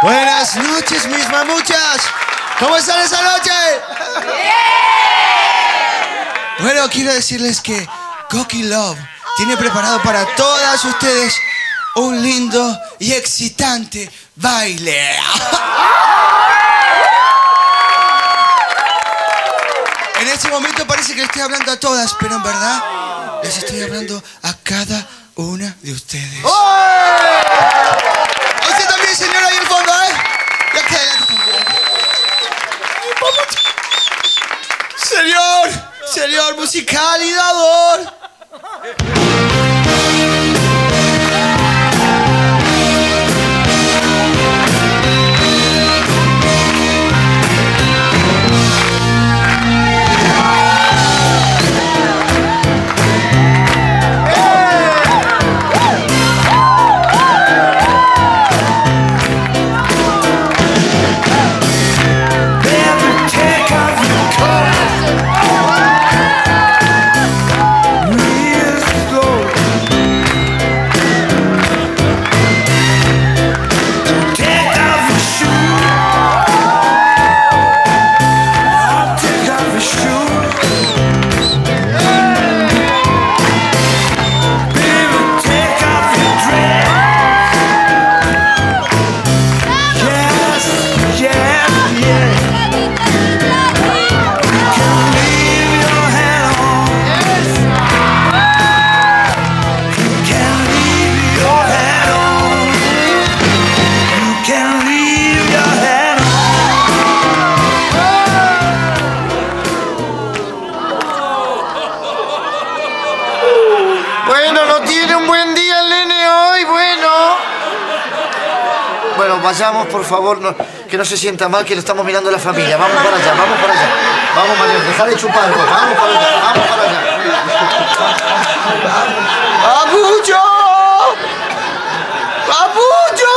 Buenas noches, mis mamuchas. ¿Cómo están esta noche? Bueno, quiero decirles que Cocky Love tiene preparado para todas ustedes un lindo y excitante baile. En este momento parece que estoy hablando a todas, pero en verdad les estoy hablando a cada una de ustedes. Señor, musicalizador. Bueno, Bueno, vayamos, por favor, que no se sienta mal que lo estamos mirando la familia. Vamos para allá, vamos para allá. Vamos, Manuel, deja de chuparlo. Vamos para allá, vamos para allá. ¡Papucho! ¡Papucho!